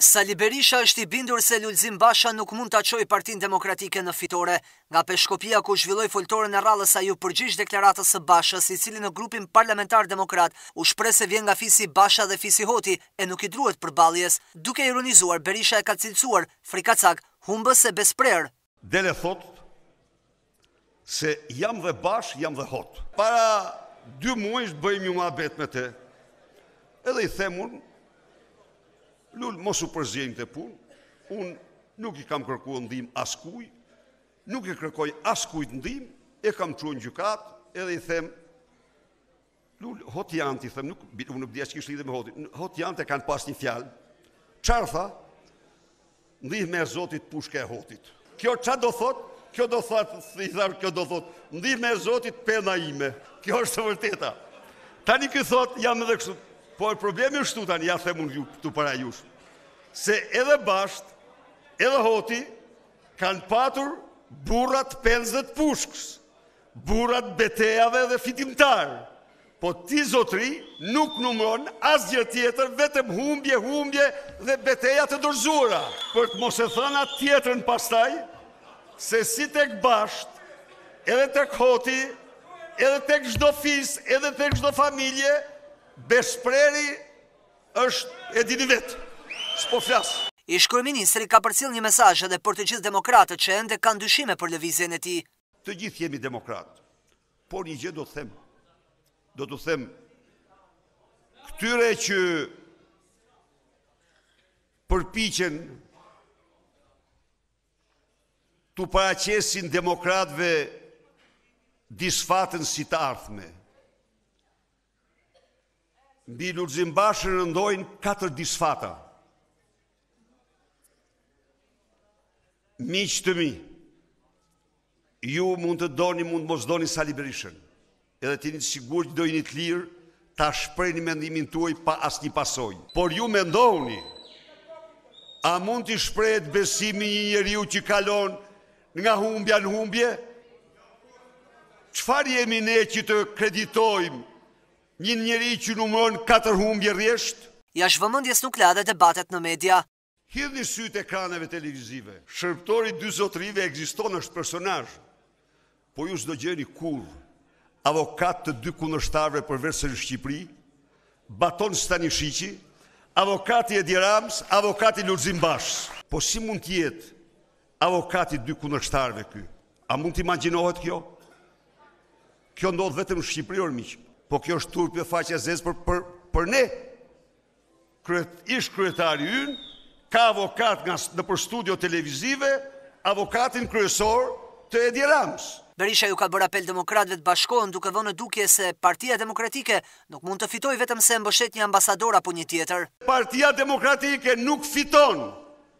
Sali Berisha është i bindur se Lulzim Basha nuk mund ta çojë Partinë Demokratike në fitore. Nga Peshkopia ku zhvilloi foltoren e radhës ai iu përgjigj deklaratës së Bashës, i cili në grupin parlamentar demokrat u shpreh se vjen nga fisi Basha dhe fisi Hoti e nuk i druhet përballjes. Duke ironizuar Berisha e ka cilësuar, frikacak, humbës e besprerë. Del e thotë se jam dhe Bash, jam dhe Hot. Para dy muajsh bëjmë një muhabet me te, edhe i them unë, Lul, mos u përziej në këtë punë, unë nuk i kam kërkuar ndihmë askujt, nuk i kërkoj askujt ndihmë, e kam çuar në gjykatë, edhe i them Lul, hotjanët i them, nuk unë nuk dija ç'kish lidhje me Hotin. Hotjanët e kanë pas një fjalë. Çfarë tha? Ndihmë e Zotit, pushka e Hotit. Kjo ça do thotë? Kjo do thotë, i thashë, kjo do thotë, ndihmë e Zotit pena ime. Kjo është e vërteta. Tani ky thotë, jam edhe kështu. Por problemi është këtu tani, ia them unë këtu para jush. Se edhe Bashët, edhe Hoti kanë patur burra të penës, të pushkës. Burra të betejave dhe fitimtarë. Po ti zotri nuk numëron asgjë tjetër vetëm humbje humbje dhe beteja të dorëzuara. Për të mos e thënë atë tjetrën pastaj se si tek Bashët edhe tek Hoti edhe tek çdo fis edhe tek çdo familje besëpreri është e dini vetë s'po flas. Ish-kryeministri ka përcjellë një mesazh edhe për të gjithë demokratët që ende kanë dyshime për lëvizjen e tij. Të gjithë jemi demokratë. Por një gjë do të them. Do t'u them këtyre që përpiqen t'u paraqesin demokratëve disfatën si të ardhme. Mbi Lulzim Bashën rëndojnë katër disfata. Miqtë e mi, ju mund të doni, mund të mos doni Sali Berishën, edhe të jeni të sigurt që do jeni të lirë ta shprehni mendimin tuaj pa asnjë pasojë. Por ju mendohuni, a mund t'i shprehet besimi një njeriu që kalon Nga humbja në humbje? Çfarë jemi ne që të kreditojmë një njeri që numëron 4 humbje rresht? Jashtë vëmendjes nuk la dhe debatet në media. Hidhni sytë ekraneve televizive. Shërbëtori i dy zotërive ekziston është personazh. Po ju s'do gjeni kurrë avokat të dy kundërshtarëve përveçse në Shqipëri, Baton Stanishiqi, avokat i Edi Ramës, avokat i Lulzim Bashës. Po si mund të jetë Avokati i dy kundërshtarëve ky. A mund të imagjinohet kjo? Kjo ndodh vetëm në Shqipëri or miq. Po kjo është turp dhe faqja e zezë për për për ne. Kryet, ish kryetari ynë ka avokat nga nëpër studio televizive, avokatin kryesor të Edi Ramës. Berisha ju ka bërë apel demokratëve të bashkohen duke vënë në dukje se Partia Demokratike nuk mund të fitojë vetëm se e mbështet një ambasador apo një tjetër. Partia Demokratike nuk fiton